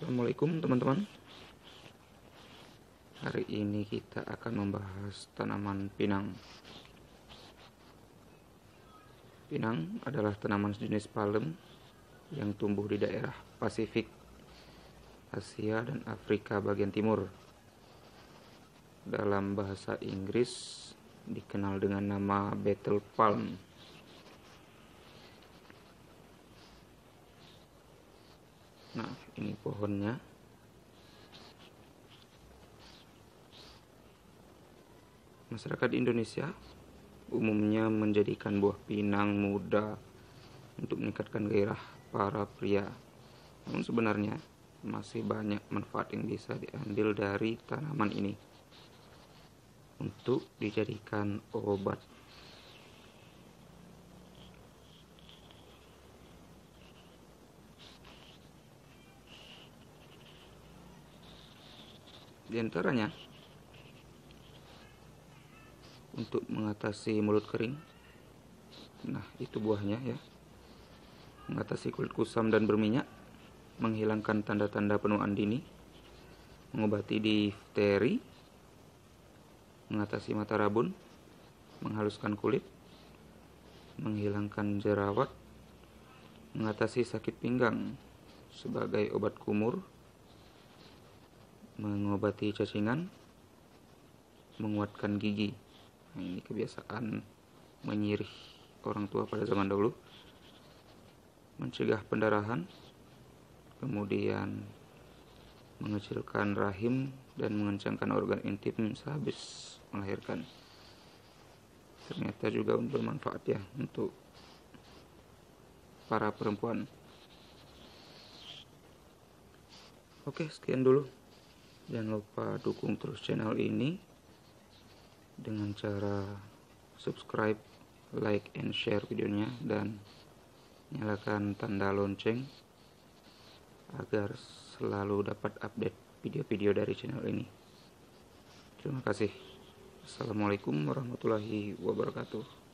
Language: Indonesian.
Assalamualaikum teman-teman. Hari ini kita akan membahas tanaman pinang. Pinang adalah tanaman sejenis palem yang tumbuh di daerah Pasifik, Asia dan Afrika bagian timur. Dalam bahasa Inggris dikenal dengan nama battle palm Nah, ini pohonnya. Masyarakat Indonesia umumnya menjadikan buah pinang muda untuk meningkatkan gairah para pria. Namun sebenarnya masih banyak manfaat yang bisa diambil dari tanaman ini untuk dijadikan obat Di antaranya untuk mengatasi mulut kering. Nah, itu buahnya ya. Mengatasi kulit kusam dan berminyak, menghilangkan tanda-tanda penuaan dini, mengobati difteri, mengatasi mata rabun, menghaluskan kulit, menghilangkan jerawat, mengatasi sakit pinggang sebagai obat kumur, mengobati cacingan, menguatkan gigi. Nah, ini kebiasaan menyirih orang tua pada zaman dahulu. Mencegah pendarahan, kemudian mengecilkan rahim dan mengencangkan organ intim sehabis melahirkan. Ternyata juga bermanfaat ya untuk para perempuan. Oke, sekian dulu. Jangan lupa dukung terus channel ini dengan cara subscribe, like, and share videonya dan nyalakan tanda lonceng agar selalu dapat update video-video dari channel ini. Terima kasih. Assalamualaikum warahmatullahi wabarakatuh.